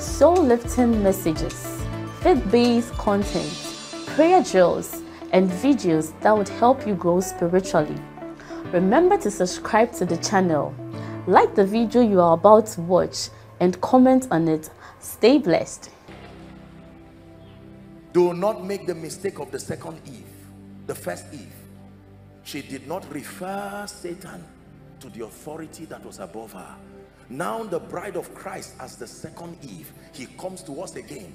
soul-lifting messages, faith-based content, prayer drills, and videos that would help you grow spiritually. Remember to subscribe to the channel, like the video you are about to watch, and comment on it. Stay blessed. Do not make the mistake of the second Eve, the first Eve. She did not refer Satan to the authority that was above her. Now the bride of Christ as the second Eve, he comes to us again.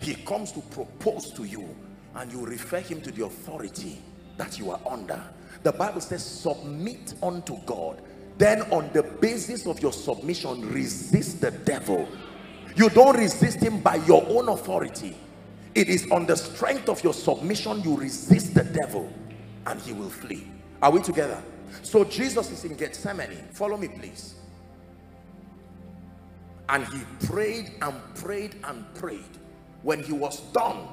He comes to propose to you and you refer him to the authority that you are under. The Bible says submit unto God. Then on the basis of your submission, resist the devil. You don't resist him by your own authority. It is on the strength of your submission you resist the devil and he will flee. Are we together? So Jesus is in Gethsemane. Follow me, please. And he prayed and prayed and prayed. When he was done,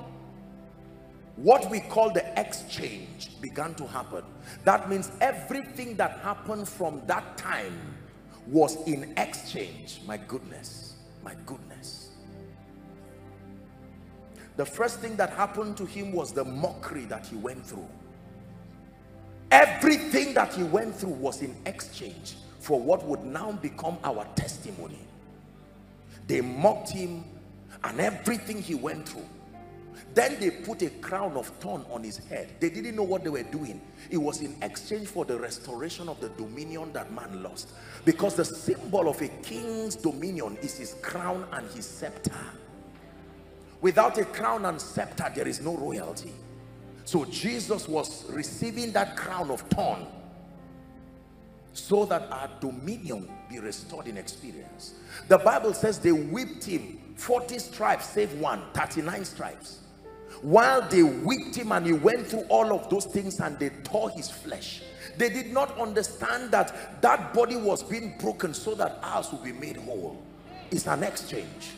what we call the exchange began to happen. That means everything that happened from that time was in exchange. My goodness, my goodness. The first thing that happened to him was the mockery that he went through Everything that he went through was in exchange for what would now become our testimony. They mocked him and everything he went through. Then they put a crown of thorn on his head. They didn't know what they were doing. It was in exchange for the restoration of the dominion that man lost. Because the symbol of a king's dominion is his crown and his scepter. Without a crown and scepter, there is no royalty. So Jesus was receiving that crown of thorn so that our dominion be restored in experience. The Bible says they whipped him. 40 stripes save one 39 stripes. While they whipped him and he went through all of those things and they tore his flesh they did not understand that that body was being broken so that ours would be made whole. It's an exchange.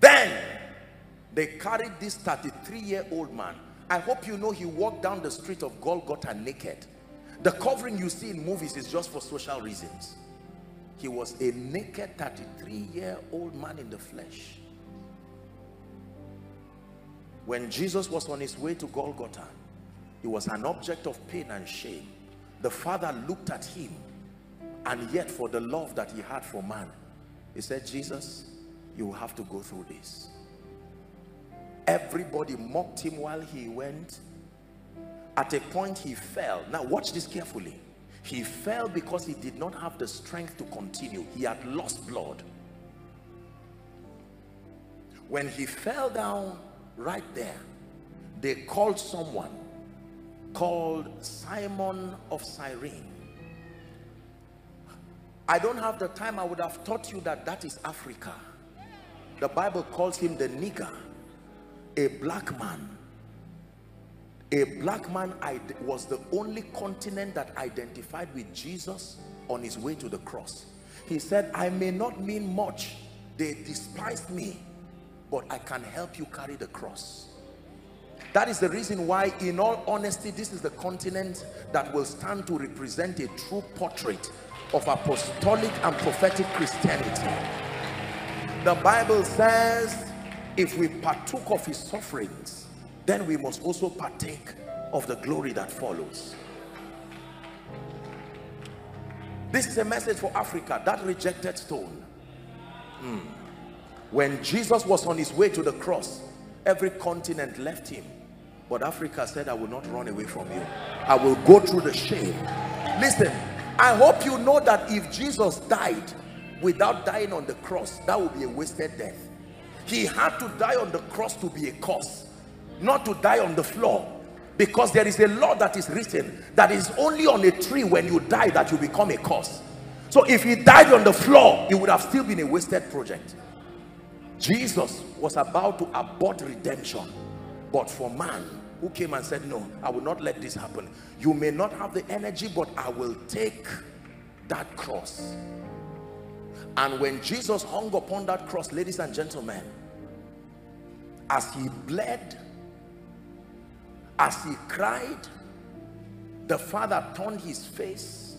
Then they carried this 33 year old man i hope you know he walked down the street of golgotha naked. The covering you see in movies is just for social reasons. He was a naked 33 year old man in the flesh. When jesus was on his way to golgotha he was an object of pain and shame. The father looked at him and yet for the love that he had for man he said jesus you have to go through this Everybody mocked him while he went. At a point he fell. Now watch this carefully. He fell because he did not have the strength to continue. He had lost blood. When he fell down right there, they called someone called Simon of Cyrene. I don't have the time. I would have taught you that that is Africa. The Bible calls him the Niger a black man a black man I was the only continent that identified with Jesus on his way to the cross. He said I may not mean much. They despised me but I can help you carry the cross. That is the reason why in all honesty this is the continent that will stand to represent a true portrait of apostolic and prophetic Christianity. The Bible says if we partook of his sufferings then we must also partake of the glory that follows. This is a message for Africa that rejected stone. Hmm. when Jesus was on his way to the cross every continent left him. But Africa said I will not run away from you. I will go through the shame. Listen I hope you know that if Jesus died without dying on the cross that would be a wasted death he had to die on the cross to be a cause not to die on the floor because there is a law that is written that is only on a tree when you die that you become a cause So if he died on the floor, it would have still been a wasted project. Jesus was about to abort redemption. But for man who came and said, no, I will not let this happen. You may not have the energy, but I will take that cross. And when Jesus hung upon that cross, ladies and gentlemen, as he bled, as he cried, the Father turned his face.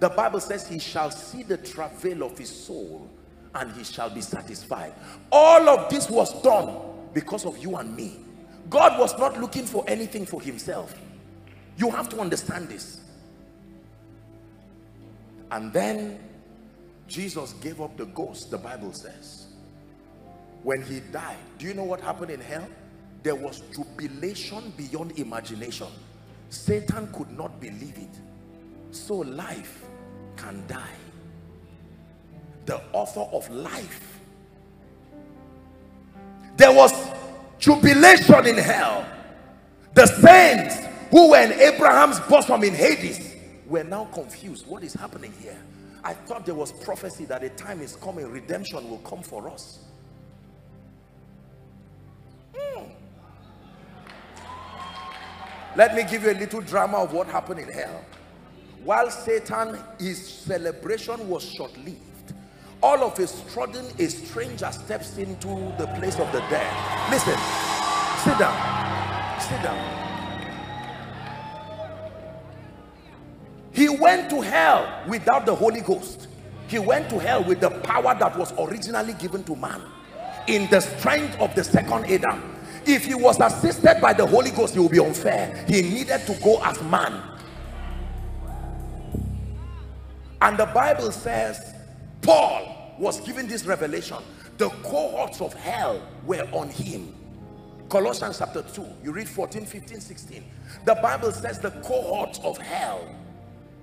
The Bible says he shall see the travail of his soul and he shall be satisfied. All of this was done because of you and me. God was not looking for anything for himself. You have to understand this. And then Jesus gave up the ghost, the Bible says. When he died, do you know what happened in hell? There was jubilation beyond imagination. Satan could not believe it. So life can die. The author of life. There was jubilation in hell. The saints who were in Abraham's bosom in Hades were now confused. What is happening here? I thought there was prophecy that a time is coming, redemption will come for us. Mm. Let me give you a little drama of what happened in hell. While Satan, his celebration was short-lived, all of a sudden a stranger steps into the place of the dead. Listen, sit down, sit down. He went to hell without the Holy Ghost. He went to hell with the power that was originally given to man in the strength of the second Adam. If he was assisted by the Holy Ghost, he would be unfair. He needed to go as man. And the Bible says, Paul was given this revelation. The cohorts of hell were on him. Colossians chapter 2, you read 14, 15, 16. The Bible says the cohorts of hell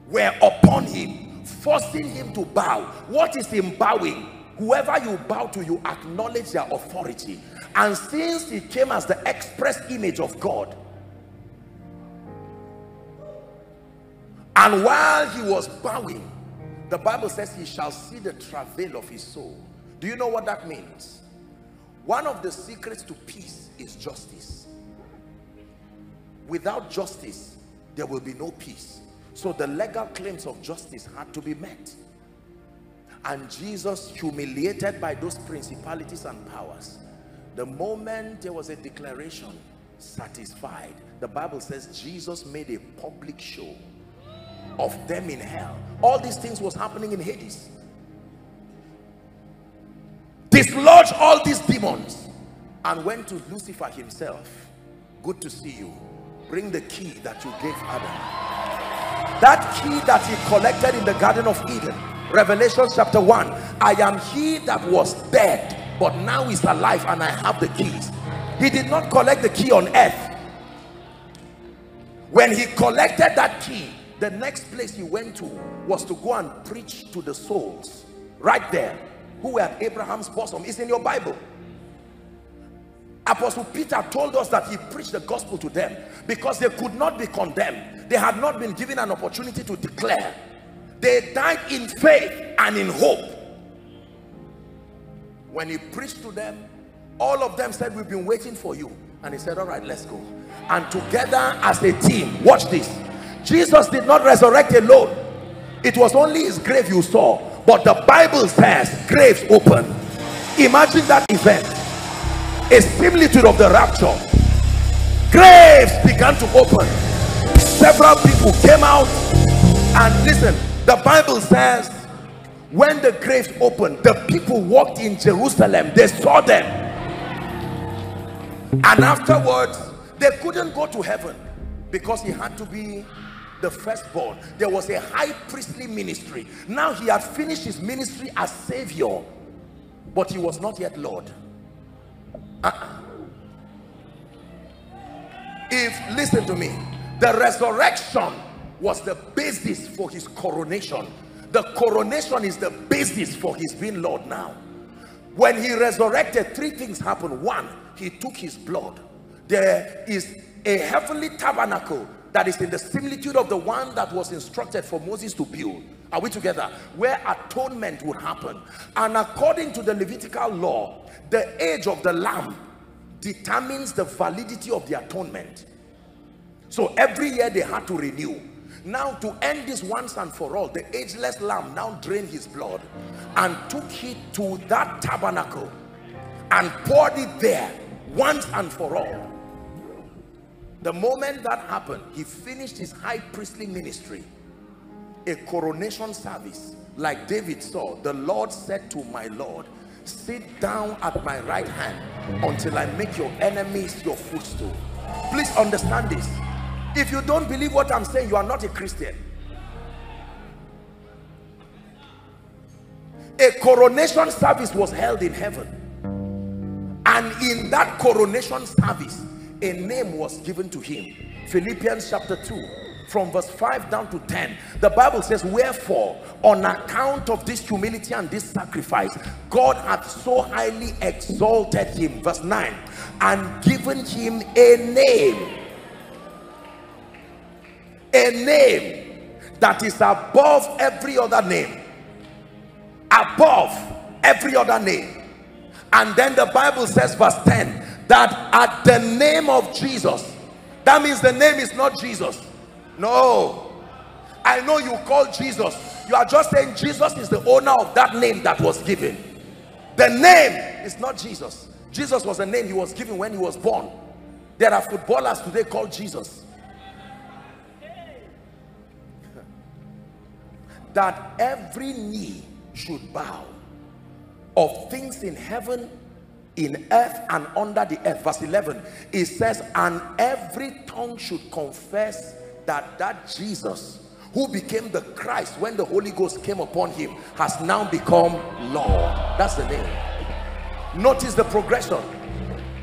were upon him, forcing him to bow. What is him bowing? Whoever you bow to, you acknowledge their authority. And since he came as the express image of God, and while he was bowing, the Bible says he shall see the travail of his soul. Do you know what that means? One of the secrets to peace is justice. Without justice, there will be no peace. So the legal claims of justice had to be met. And Jesus, humiliated by those principalities and powers, the moment there was a declaration, satisfied, the Bible says Jesus made a public show of them in hell. All these things was happening in Hades. Dislodged all these demons and went to Lucifer himself. Good to see you. Bring the key that you gave Adam that key that he collected in the garden of eden revelation chapter 1 i am he that was dead but now is alive and i have the keys. He did not collect the key on earth. When he collected that key the next place he went to was to go and preach to the souls. Right there who were abraham's bosom. It's in your bible Apostle Peter told us that he preached the gospel to them because they could not be condemned. They had not been given an opportunity to declare. They died in faith and in hope. When he preached to them, all of them said, we've been waiting for you. And he said, all right, let's go. And together as a team, watch this. Jesus did not resurrect alone. It was only his grave you saw. But the Bible says, graves open. Imagine that event a similitude of the rapture. Graves began to open. Several people came out. And listen the bible says when the graves opened the people walked in jerusalem. They saw them. And afterwards they couldn't go to heaven because he had to be the firstborn. There was a high priestly ministry. Now he had finished his ministry as savior but he was not yet lord -uh. If, listen to me, the resurrection was the basis for his coronation. The coronation is the basis for his being Lord now. When he resurrected, three things happened. One, he took his blood. There is a heavenly tabernacle that is in the similitude of the one that was instructed for Moses to build. Are we together? Where atonement would happen. And according to the Levitical law, the age of the lamb determines the validity of the atonement. So every year they had to renew. Now to end this once and for all, the ageless lamb now drained his blood and took it to that tabernacle and poured it there once and for all. The moment that happened, he finished his high priestly ministry. A coronation service like David saw. The Lord said to my Lord, sit down at my right hand until I make your enemies your footstool. Please understand this. If you don't believe what I'm saying, you are not a Christian. A coronation service was held in heaven. And in that coronation service, a name was given to him. Philippians chapter 2 from verse 5 down to 10 the bible says wherefore on account of this humility and this sacrifice god hath so highly exalted him verse 9 and given him a name a name that is above every other name above every other name and then the bible says verse 10 that at the name of jesus that means the name is not jesus. No. I know you call jesus. You are just saying jesus is the owner of that name that was given. The name is not jesus. Jesus was a name he was given when he was born. There are footballers today called jesus. That every knee should bow of things in heaven in earth and under the earth. Verse 11 it says and every tongue should confess that that jesus who became the christ when the holy ghost came upon him has now become lord that's the name. Notice the progression.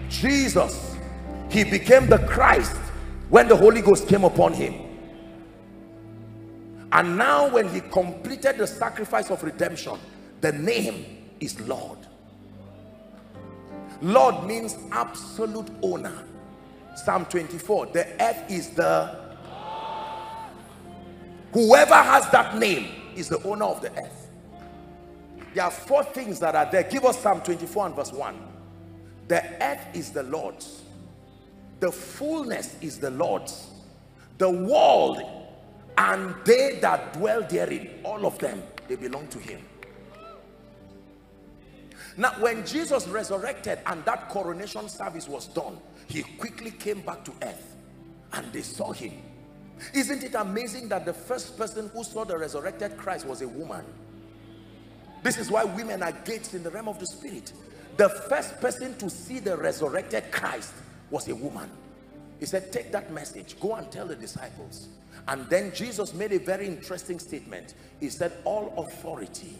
Jesus he became the christ when the holy ghost came upon him. And now when he completed the sacrifice of redemption, the name is Lord. Lord means absolute owner. Psalm 24, the earth is the... Whoever has that name is the owner of the earth. There are four things that are there. Give us Psalm 24 and verse 1. The earth is the Lord's. The fullness is the Lord's. The world and they that dwell therein all of them they belong to him now when jesus resurrected and that coronation service was done he quickly came back to earth and they saw him. Isn't it amazing that the first person who saw the resurrected christ was a woman? This is why women are gates in the realm of the spirit. The first person to see the resurrected christ was a woman. He said take that message. Go and tell the disciples. And then Jesus made a very interesting statement. He said, all authority,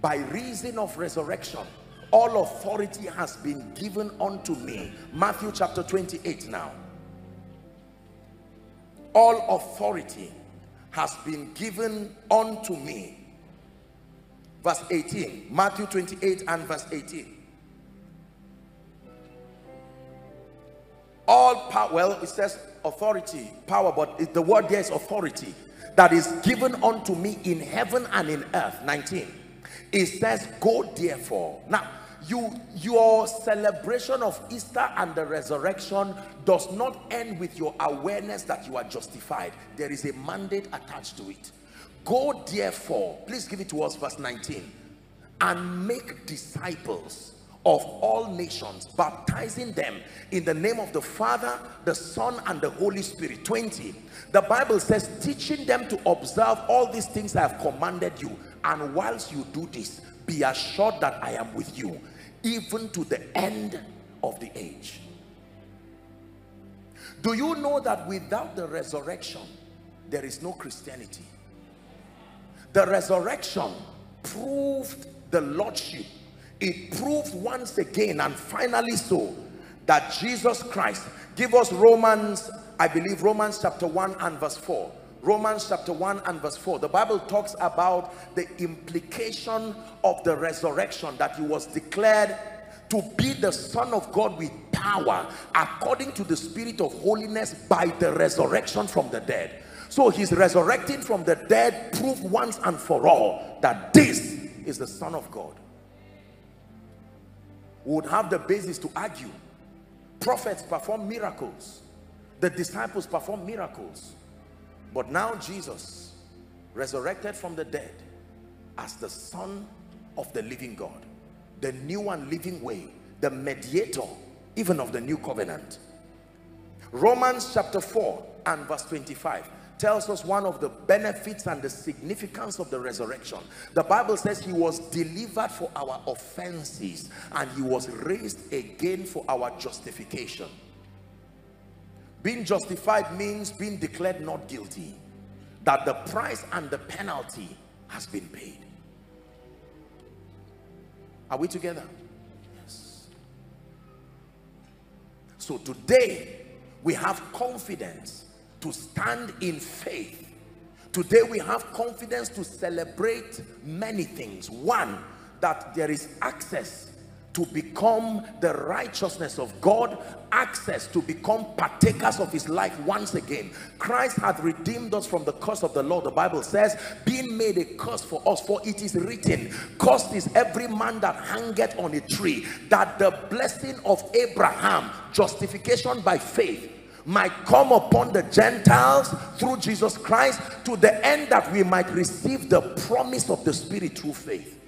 by reason of resurrection, all authority has been given unto me. Matthew chapter 28 now. All authority has been given unto me. Verse 18. Matthew 28 and verse 18. All power, well, it says authority, power, but the word there is authority that is given unto me in heaven and in earth. 19. It says, Go therefore. Now, you your celebration of Easter and the resurrection does not end with your awareness that you are justified. There is a mandate attached to it. Go therefore, please give it to us, verse 19, and make disciples of all nations, baptizing them in the name of the Father, the Son, and the Holy Spirit. 20. The Bible says, teaching them to observe all these things I have commanded you. And whilst you do this, be assured that I am with you, even to the end of the age. Do you know that without the resurrection, there is no Christianity? The resurrection proved the Lordship it proved once again and finally so that Jesus Christ give us Romans I believe Romans chapter 1 and verse 4 Romans chapter 1 and verse 4 the Bible talks about the implication of the resurrection that he was declared to be the son of God with power according to the spirit of holiness by the resurrection from the dead So he's resurrecting from the dead, prove once and for all that this is the Son of God. Would have the basis to argue. Prophets perform miracles. The disciples perform miracles. But now Jesus, resurrected from the dead, as the Son of the living God, the new and living way, the mediator, even of the new covenant. Romans chapter 4 and verse 25 tells us one of the benefits and the significance of the resurrection. The Bible says he was delivered for our offenses and he was raised again for our justification. Being justified means being declared not guilty. That the price and the penalty has been paid. Are we together? Yes. So today, we have confidence to stand in faith. Today, we have confidence to celebrate many things. One, that there is access to become the righteousness of God, access to become partakers of his life once again. Christ hath redeemed us from the curse of the law, the Bible says, being made a curse for us, for it is written, cursed is every man that hangeth on a tree, that the blessing of Abraham, justification by faith, might come upon the Gentiles through Jesus Christ to the end that we might receive the promise of the Spirit through faith.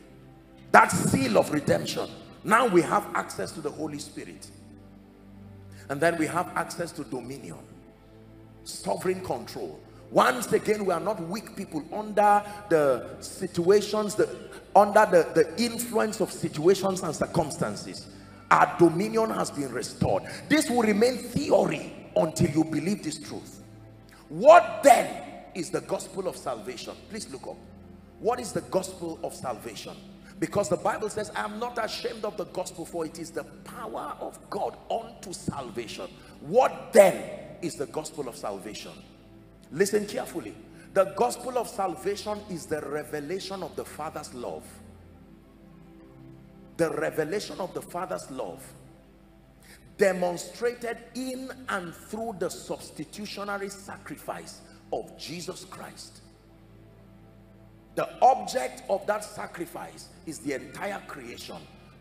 That seal of redemption now we have access to the Holy Spirit. And then we have access to dominion, sovereign control. Once again, we are not weak people under the situations, the, under the, the influence of situations and circumstances. Our dominion has been restored. This will remain theory until you believe this truth. What then is the gospel of salvation? Please look up. What is the gospel of salvation? Because the Bible says, I am not ashamed of the gospel, for it is the power of God unto salvation. What then is the gospel of salvation? Listen carefully. The gospel of salvation is the revelation of the Father's love. The revelation of the Father's love demonstrated in and through the substitutionary sacrifice of Jesus Christ. The object of that sacrifice is the entire creation,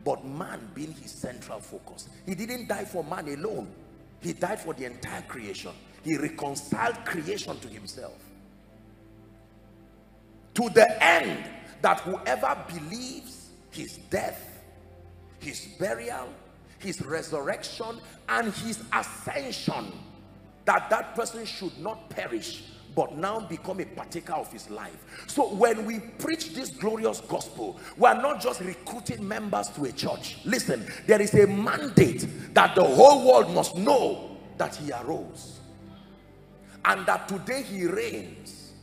but man being his central focus. He didn't die for man alone. He died for the entire creation. He reconciled creation to himself. To the end that whoever believes his death, his burial, his resurrection, and his ascension, that that person should not perish, but now become a partaker of his life. So when we preach this glorious gospel, we are not just recruiting members to a church. Listen, there is a mandate that the whole world must know that he arose and that today he reigns.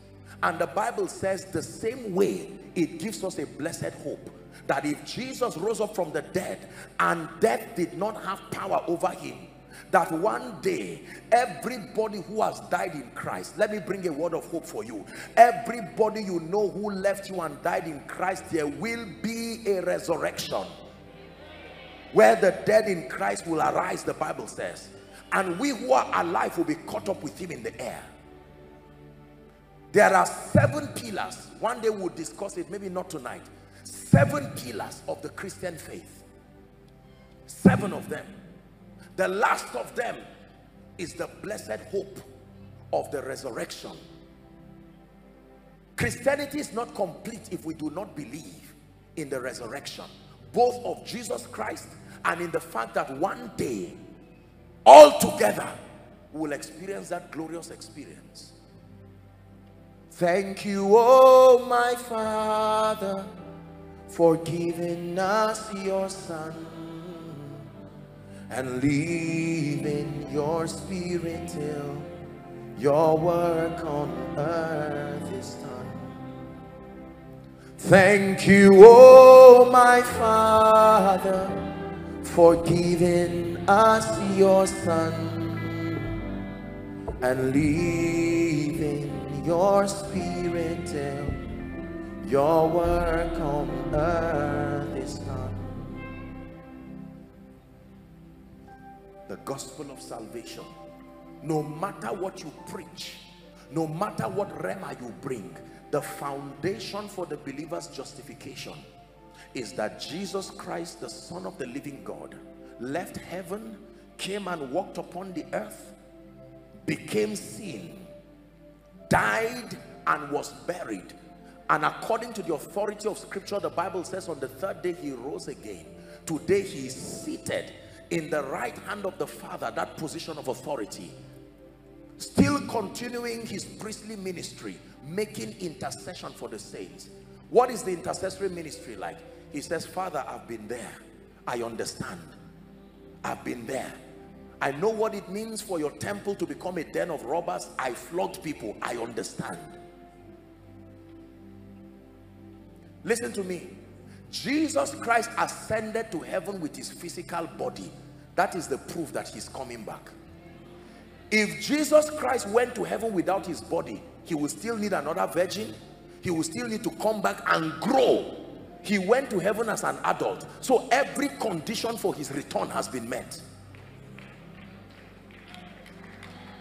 And the Bible says the same way it gives us a blessed hope that if Jesus rose up from the dead and death did not have power over him, that one day everybody who has died in Christ let me bring a word of hope for you. Everybody you know who left you and died in Christ there will be a resurrection. Where the dead in Christ will arise the Bible says. And we who are alive will be caught up with him in the air. There are seven pillars. One day we'll discuss it maybe not tonight. Seven pillars of the Christian faith. Seven of them the last of them is the blessed hope of the resurrection. Christianity is not complete if we do not believe in the resurrection, both of Jesus Christ and in the fact that one day, all together, will experience that glorious experience. Thank you, oh my Father, for giving us your Son and leaving your spirit till your work on earth is done. Thank you, oh my Father, for giving us your Son and leaving your spirit till your work on earth is done. The gospel of salvation. No matter what you preach no matter what rhema you bring the foundation for the believer's justification is that Jesus Christ the son of the living God left heaven came and walked upon the earth became sin died and was buried. And according to the authority of scripture the bible says on the third day he rose again. Today he is seated in the right hand of the father that position of authority still continuing his priestly ministry making intercession for the saints. What is the intercessory ministry like? He says father i've been there. I understand. I've been there. I know what it means for your temple to become a den of robbers. I flogged people. I understand. Listen to me jesus christ ascended to heaven with his physical body that is the proof that he's coming back if Jesus Christ went to heaven without his body, he will still need another virgin. He will still need to come back and grow. He went to heaven as an adult. So every condition for his return has been met.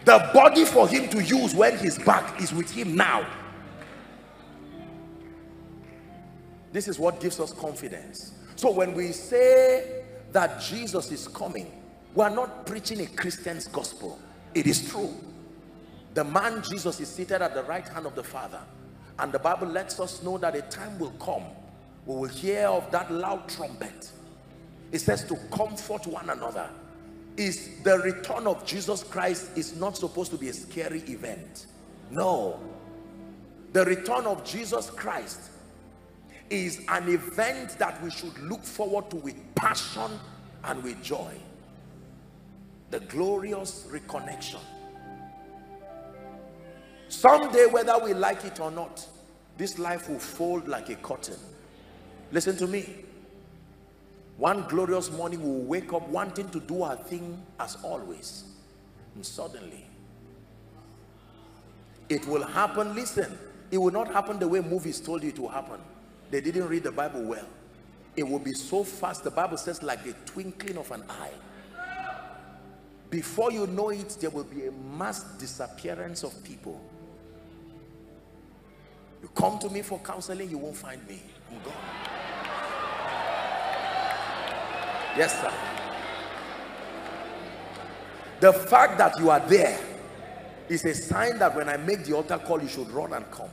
The body for him to use when he's back is with him now. This is what gives us confidence. So when we say that Jesus is coming, we are not preaching a Christian's gospel it is true. The man Jesus is seated at the right hand of the Father. And the Bible lets us know that a time will come. We will hear of that loud trumpet. It says to comfort one another. Is the return of Jesus Christ is not supposed to be a scary event. No. The return of Jesus Christ is an event that we should look forward to with passion and with joy. The glorious reconnection. Someday whether we like it or not this life will fold like a curtain. Listen to me. One glorious morning we will wake up wanting to do our thing as always. And suddenly it will happen. Listen it will not happen the way movies told you it will happen they didn't read the bible well. It will be so fast. The bible says like the twinkling of an eye. Before you know it there will be a mass disappearance of people. You come to me for counseling you won't find me. I'm gone. Yes sir. The fact that you are there is a sign that when i make the altar call you should run and come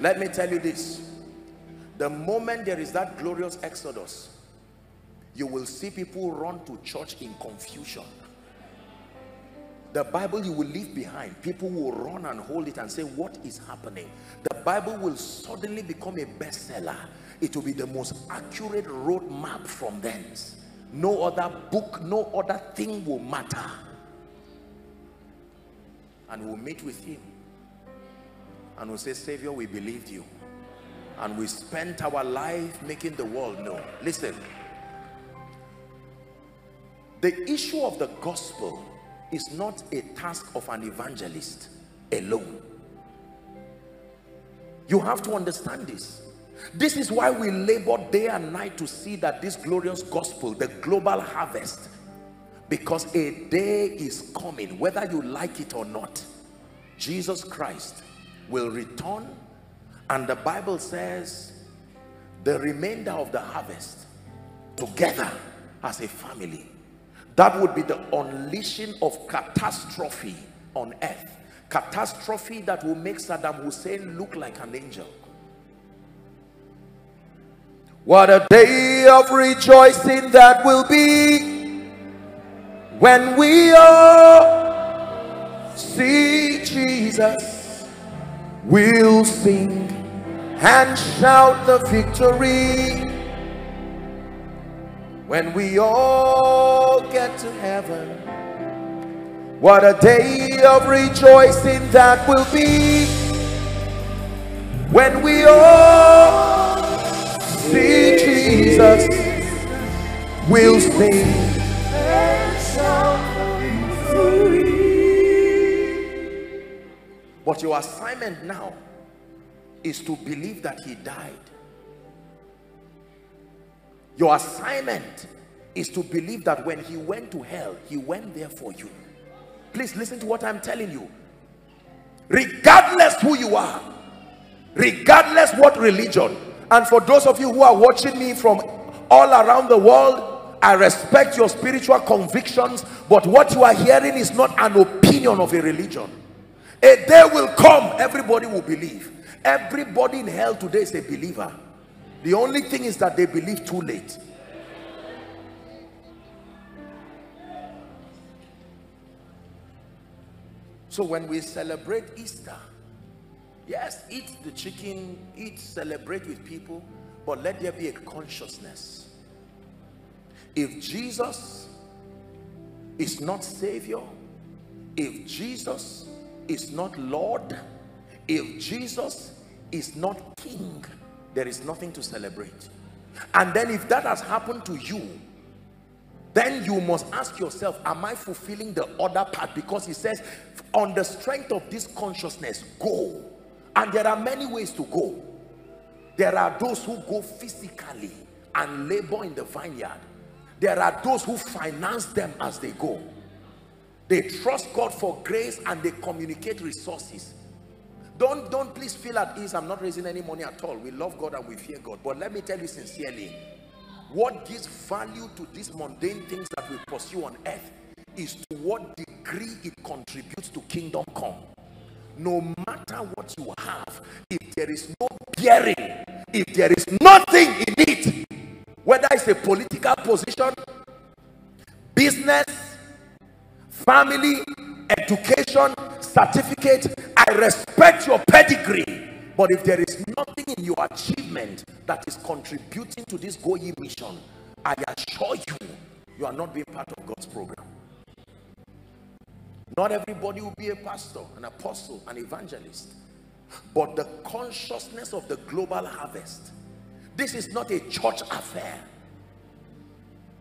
let me tell you this. The moment there is that glorious exodus you will see people run to church in confusion. The bible you will leave behind people will run and hold it and say what is happening? The bible will suddenly become a bestseller. It will be the most accurate roadmap from thence. No other book no other thing will matter. And we'll meet with him and we'll say savior we believed you. And we spent our life making the world know listen. The issue of the gospel is not a task of an evangelist alone. You have to understand this. This is why we labor day and night to see that this glorious gospel the global harvest because a day is coming whether you like it or not. Jesus christ will return. And the Bible says the remainder of the harvest together as a family. That would be the unleashing of catastrophe on earth. Catastrophe that will make Saddam Hussein look like an angel. What a day of rejoicing that will be when we all see Jesus we'll sing and shout the victory when we all get to heaven. What a day of rejoicing that will be when we all see Jesus. We'll sing but your assignment now is to believe that he died. Your assignment is to believe that when he went to hell, he went there for you. Please listen to what I'm telling you. Regardless who you are, regardless what religion, and for those of you who are watching me from all around the world, I respect your spiritual convictions, but what you are hearing is not an opinion of a religion. A day will come, everybody will believe. Everybody in hell today is a believer. The only thing is that they believe too late. So when we celebrate Easter, yes, eat the chicken, eat, celebrate with people, but let there be a consciousness. If Jesus is not Savior, if Jesus is not Lord, if Jesus is not King, there is nothing to celebrate. And then if that has happened to you, then you must ask yourself am i fulfilling the other part? Because he says on the strength of this consciousness go. And there are many ways to go. There are those who go physically and labor in the vineyard. There are those who finance them as they go they trust god for grace and they communicate resources. Don't don't please feel at ease. I'm not raising any money at all. We love god and we fear god. But let me tell you sincerely what gives value to these mundane things that we pursue on earth is to what degree it contributes to kingdom come. No matter what you have if there is no bearing if there is nothing in it whether it's a political position business family education certificate i respect your pedigree but if there is nothing in your achievement that is contributing to this go mission, I assure you, you are not being part of God's program. Not everybody will be a pastor, an apostle, an evangelist. But the consciousness of the global harvest. This is not a church affair.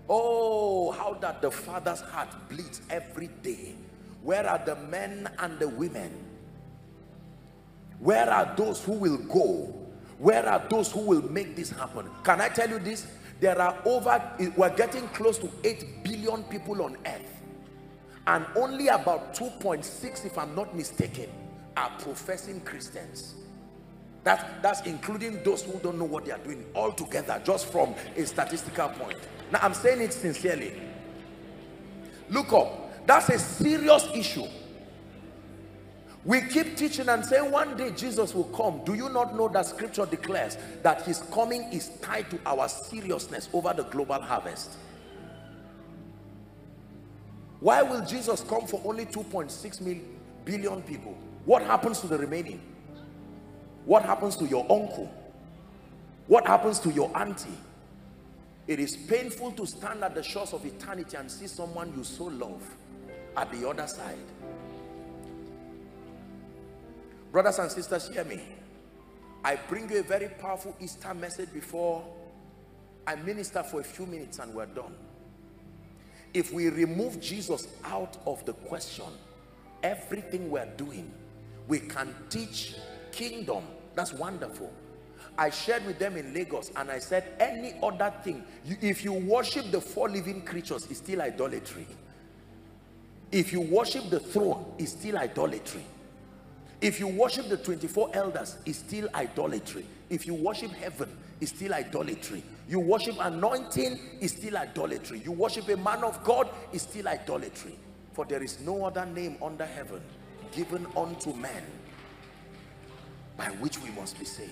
Oh, how that the father's heart bleeds every day. Where are the men and the women where are those who will go? Where are those who will make this happen? Can I tell you this? There are over, we're getting close to 8 billion people on earth. And only about 2.6, if I'm not mistaken, are professing Christians. That, that's including those who don't know what they are doing altogether, just from a statistical point. Now, I'm saying it sincerely. Look up. That's a serious issue. We keep teaching and saying one day Jesus will come. Do you not know that scripture declares that his coming is tied to our seriousness over the global harvest? Why will Jesus come for only 2.6 billion people? What happens to the remaining? What happens to your uncle? What happens to your auntie? It is painful to stand at the shores of eternity and see someone you so love at the other side Brothers and sisters, hear me. I bring you a very powerful Easter message before I minister for a few minutes and we're done. If we remove Jesus out of the question, everything we're doing, we can teach kingdom. That's wonderful. I shared with them in Lagos and I said, any other thing, if you worship the four living creatures, it's still idolatry. If you worship the throne, it's still idolatry. If you worship the 24 elders, it's still idolatry. If you worship heaven, it's still idolatry. You worship anointing, it's still idolatry. You worship a man of God, it's still idolatry. For there is no other name under heaven given unto men by which we must be saved.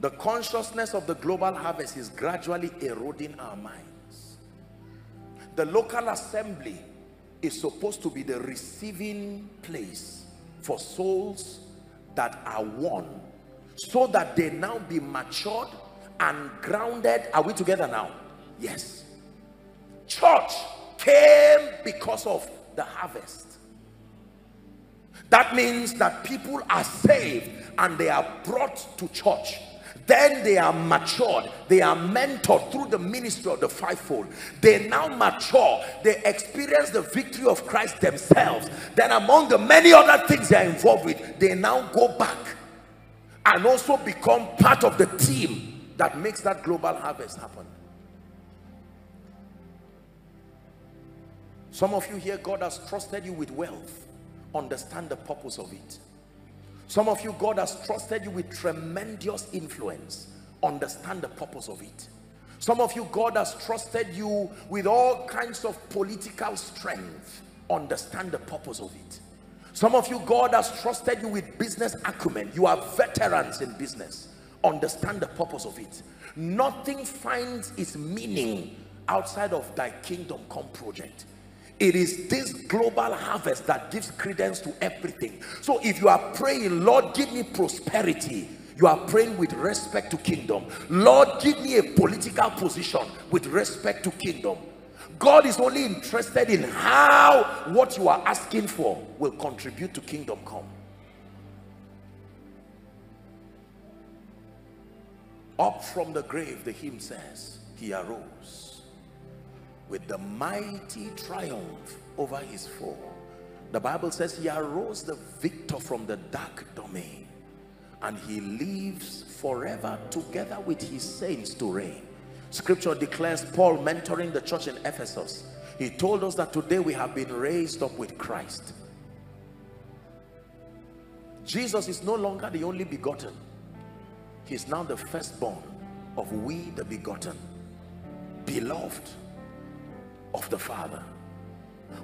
The consciousness of the global harvest is gradually eroding our minds. The local assembly is supposed to be the receiving place for souls that are won so that they now be matured and grounded. Are we together now? Yes. Church came because of the harvest. That means that people are saved and they are brought to church then they are matured they are mentored through the ministry of the fivefold they now mature they experience the victory of christ themselves then among the many other things they are involved with they now go back and also become part of the team that makes that global harvest happen. Some of you here, God has trusted you with wealth. Understand the purpose of it. Some of you, God has trusted you with tremendous influence. Understand the purpose of it. Some of you, God has trusted you with all kinds of political strength. Understand the purpose of it. Some of you, God has trusted you with business acumen. You are veterans in business. Understand the purpose of it. Nothing finds its meaning outside of thy kingdom come project. It is this global harvest that gives credence to everything. So if you are praying, Lord, give me prosperity, you are praying with respect to kingdom. Lord, give me a political position with respect to kingdom. God is only interested in how what you are asking for will contribute to kingdom come. Up from the grave, the hymn says, he arose with the mighty triumph over his foe. The Bible says he arose the victor from the dark domain and he lives forever together with his saints to reign. Scripture declares Paul mentoring the church in Ephesus. He told us that today we have been raised up with Christ. Jesus is no longer the only begotten. He's now the firstborn of we the begotten. Beloved of the Father.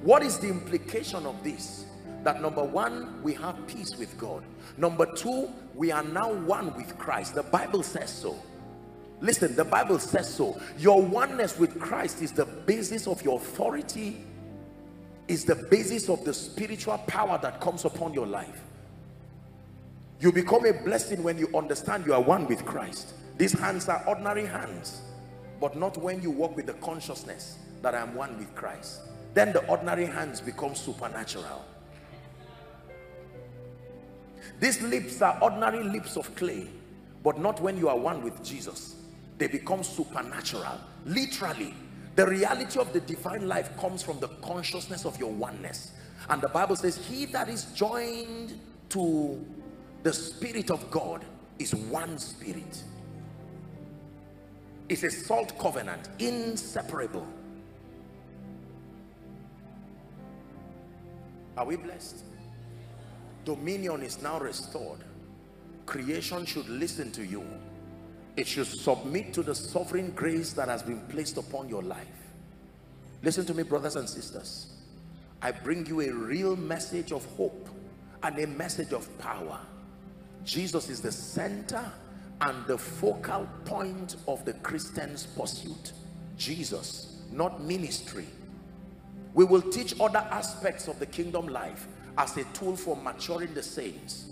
What is the implication of this? That number one, we have peace with God. Number two, we are now one with Christ. The Bible says so. Listen, the Bible says so. Your oneness with Christ is the basis of your authority, is the basis of the spiritual power that comes upon your life. You become a blessing when you understand you are one with Christ. These hands are ordinary hands, but not when you walk with the consciousness that I am one with Christ. Then the ordinary hands become supernatural. These lips are ordinary lips of clay, but not when you are one with Jesus. They become supernatural. Literally, the reality of the divine life comes from the consciousness of your oneness. And the Bible says, he that is joined to the Spirit of God is one spirit. It's a salt covenant, inseparable. Are we blessed? dominion is now restored. Creation should listen to you. It should submit to the sovereign grace that has been placed upon your life. Listen to me brothers and sisters. I bring you a real message of hope and a message of power. Jesus is the center and the focal point of the Christian's pursuit. Jesus not ministry we will teach other aspects of the kingdom life as a tool for maturing the saints.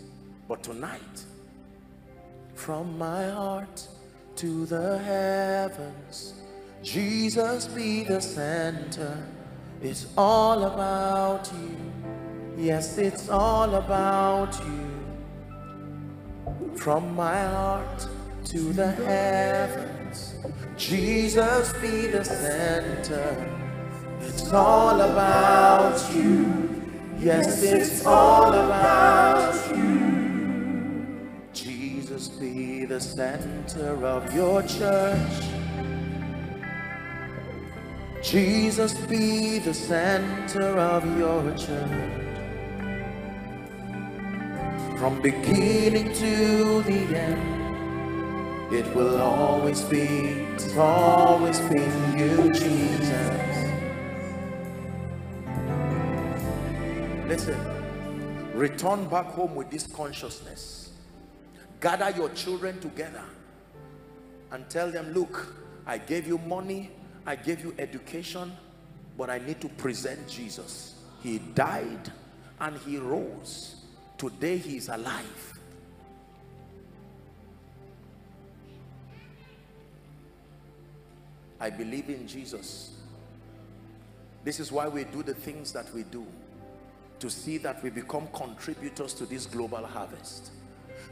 But tonight, from my heart to the heavens, Jesus be the center. It's all about you. Yes, it's all about you. From my heart to the heavens, Jesus be the center. It's all about you. Yes, it's all about you. Jesus be the center of your church. Jesus be the center of your church. From beginning to the end, it will always be, it's always been you, Jesus. Listen, return back home with this consciousness. Gather your children together and tell them, look, I gave you money, I gave you education, but I need to present Jesus. He died and he rose. Today he is alive. I believe in Jesus. This is why we do the things that we do to see that we become contributors to this global harvest.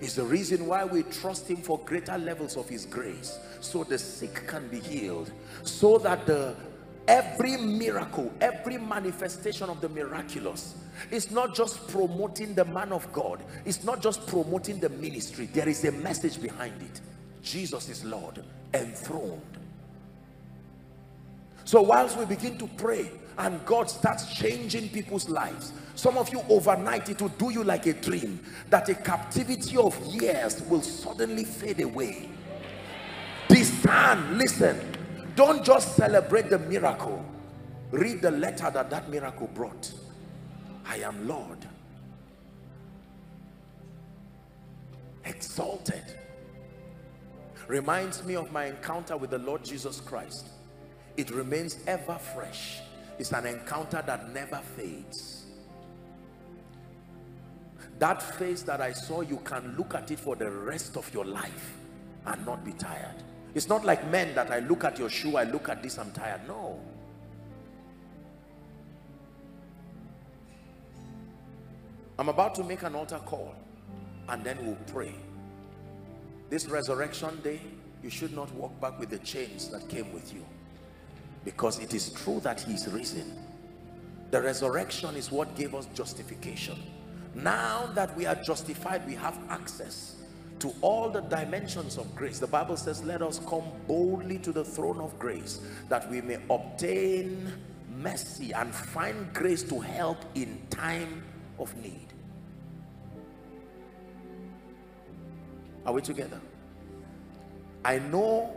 Is the reason why we trust him for greater levels of his grace so the sick can be healed so that the every miracle every manifestation of the miraculous is not just promoting the man of God it's not just promoting the ministry. There is a message behind it. Jesus is Lord, enthroned. So whilst we begin to pray and God starts changing people's lives, some of you overnight it will do you like a dream that a captivity of years will suddenly fade away. Time, listen, don't just celebrate the miracle. Read the letter that that miracle brought. I am Lord. Exalted. Reminds me of my encounter with the Lord Jesus Christ it remains ever fresh it's an encounter that never fades that face that I saw you can look at it for the rest of your life and not be tired. It's not like men that I look at your shoe I look at this I'm tired. No. I'm about to make an altar call and then we'll pray. This resurrection day you should not walk back with the chains that came with you because it is true that he is risen. The resurrection is what gave us justification now that we are justified we have access to all the dimensions of grace. The bible says let us come boldly to the throne of grace that we may obtain mercy and find grace to help in time of need. Are we together? I know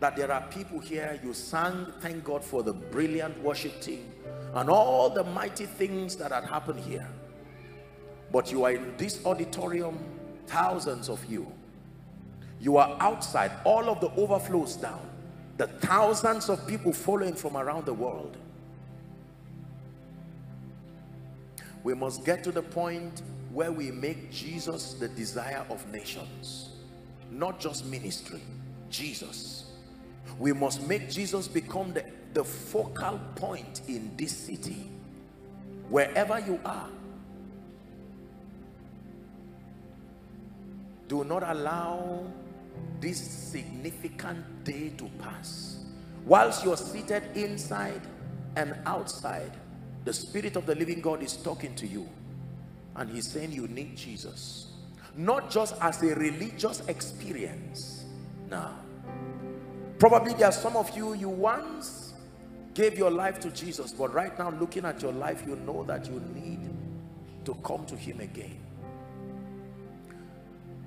that there are people here you sang thank god for the brilliant worship team and all the mighty things that had happened here but you are in this auditorium thousands of you. You are outside. All of the overflows down. The thousands of people following from around the world. We must get to the point where we make Jesus the desire of nations. Not just ministry. Jesus. We must make Jesus become the, the focal point in this city. Wherever you are do not allow this significant day to pass. Whilst you're seated inside and outside the spirit of the living God is talking to you. And he's saying you need Jesus. Not just as a religious experience. Now Probably there are some of you, you once gave your life to Jesus, but right now looking at your life, you know that you need to come to him again.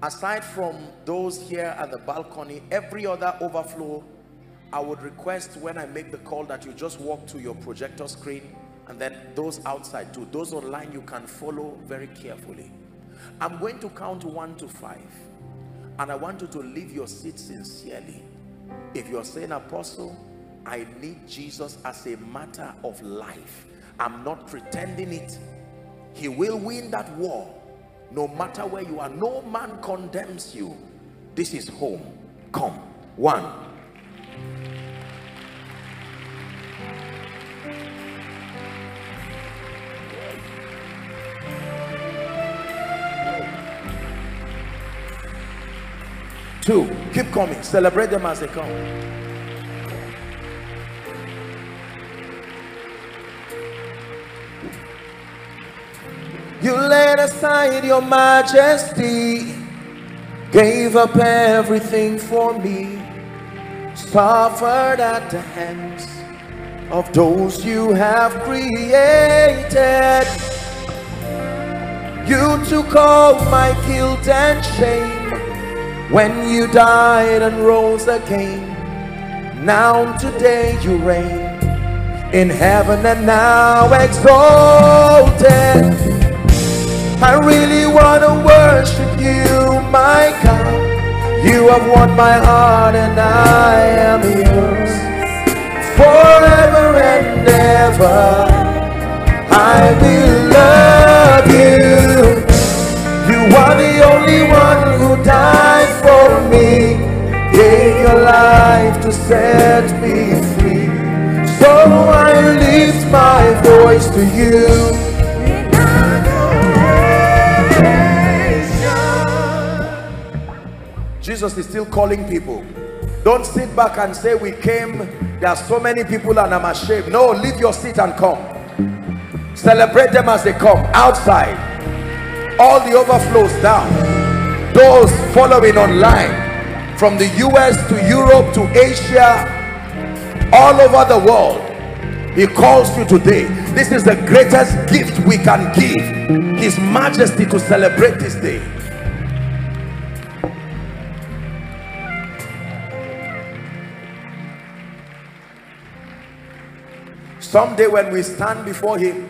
Aside from those here at the balcony, every other overflow, I would request when I make the call that you just walk to your projector screen and then those outside too. Those online you can follow very carefully. I'm going to count one to five and I want you to leave your seat sincerely if you're saying apostle i need jesus as a matter of life i'm not pretending it he will win that war no matter where you are no man condemns you. This is home. Come. One. Two, keep coming. Celebrate them as they come. Aside your majesty, gave up everything for me, suffered at the hands of those you have created. You took all my guilt and shame when you died and rose again now today you reign in heaven and now exalted I really want to worship you my God. You have won my heart and I am yours. Forever and ever I will love you. You are the only one who died for me gave your life to set me free. So I lift my voice to you Jesus is still calling people don't sit back and say we came there are so many people and I'm ashamed no leave your seat and come celebrate them as they come outside all the overflows down those following online from the US to Europe to Asia, all over the world. He calls you today. This is the greatest gift we can give His Majesty to celebrate this day. Someday when we stand before him,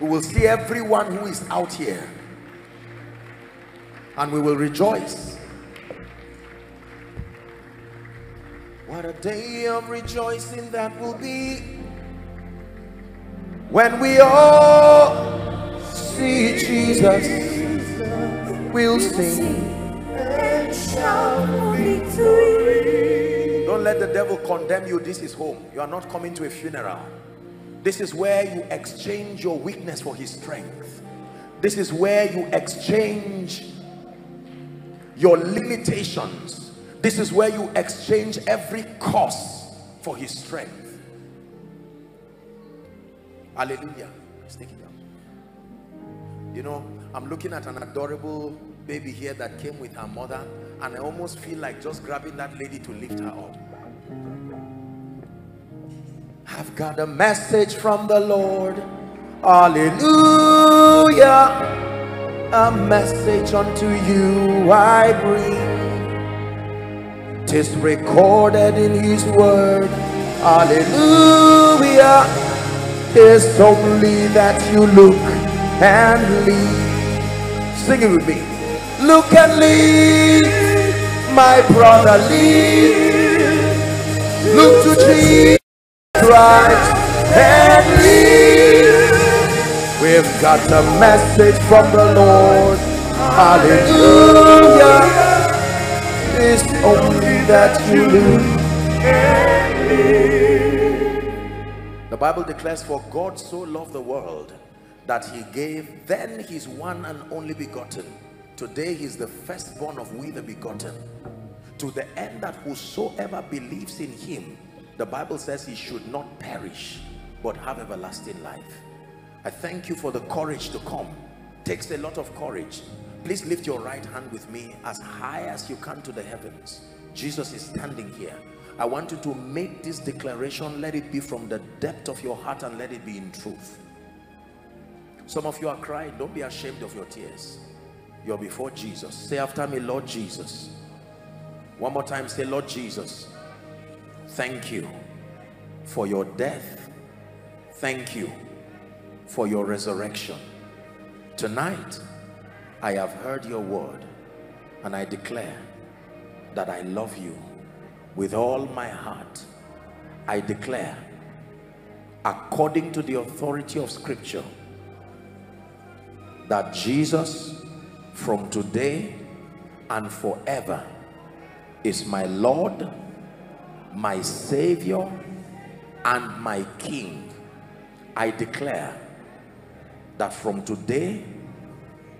we will see everyone who is out here and we will rejoice. What a day of rejoicing that will be when we all see Jesus. We'll sing. Don't let the devil condemn you. This is home. You are not coming to a funeral. This is where you exchange your weakness for his strength. This is where you exchange your limitations. This is where you exchange every cost for his strength. Hallelujah. It out. You know, I'm looking at an adorable baby here that came with her mother and I almost feel like just grabbing that lady to lift her up. I've got a message from the Lord. Hallelujah. A message unto you I bring. Tis recorded in his word. Hallelujah. It's only that you look and lead. Sing it with me. Look and lead, my brother, lead. Look to Jesus and lead. We've got a message from the Lord. Hallelujah. It's only that you live. The Bible declares, For God so loved the world that he gave then his one and only begotten. Today he's the firstborn of we the begotten. To the end that whosoever believes in him the Bible says he should not perish but have everlasting life. I thank you for the courage to come. Takes a lot of courage. Please lift your right hand with me as high as you can to the heavens. Jesus is standing here. I want you to make this declaration. Let it be from the depth of your heart and let it be in truth. Some of you are crying. Don't be ashamed of your tears. You're before Jesus. Say after me, Lord Jesus. One more time, say, Lord Jesus thank you for your death. Thank you for your resurrection. Tonight I have heard your word and I declare that I love you with all my heart. I declare according to the authority of scripture that Jesus from today and forever is my Lord my savior and my king i declare that from today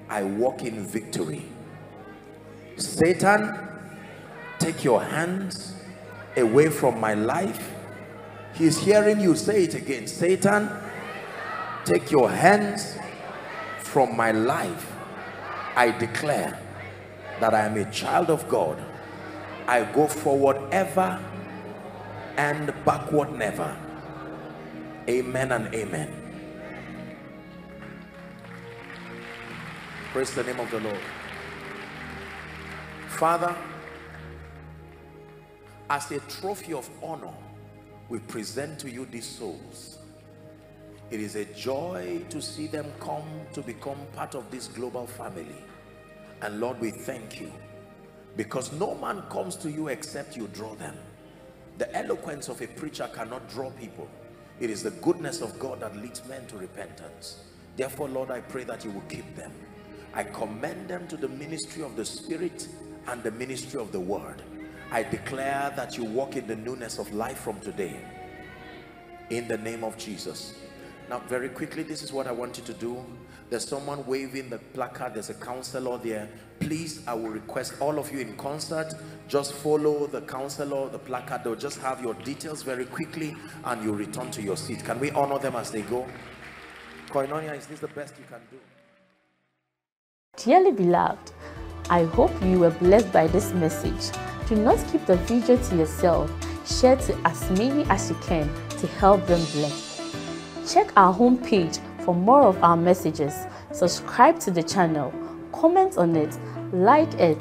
i walk in victory. Satan take your hands away from my life. He's hearing you. Say it again. Satan take your hands from my life. I declare that i am a child of god. I go forward ever and backward never. Amen and amen. Praise the name of the lord. Father as a trophy of honor we present to you these souls. It is a joy to see them come to become part of this global family. And lord we thank you. Because no man comes to you except you draw them the eloquence of a preacher cannot draw people. It is the goodness of God that leads men to repentance. Therefore, Lord, I pray that you will keep them. I commend them to the ministry of the Spirit and the ministry of the Word. I declare that you walk in the newness of life from today. In the name of Jesus. Now, very quickly, this is what I want you to do. There's someone waving the placard. There's a counselor there. Please, I will request all of you in concert, just follow the counselor the placard. They'll just have your details very quickly and you return to your seat. Can we honor them as they go? Koinonia is this the best you can do? Dearly beloved i hope you were blessed by this message. Do not keep the video to yourself. Share to as many as you can to help them bless. Check our homepage for more of our messages. Subscribe to the channel. Comment on it. Like it.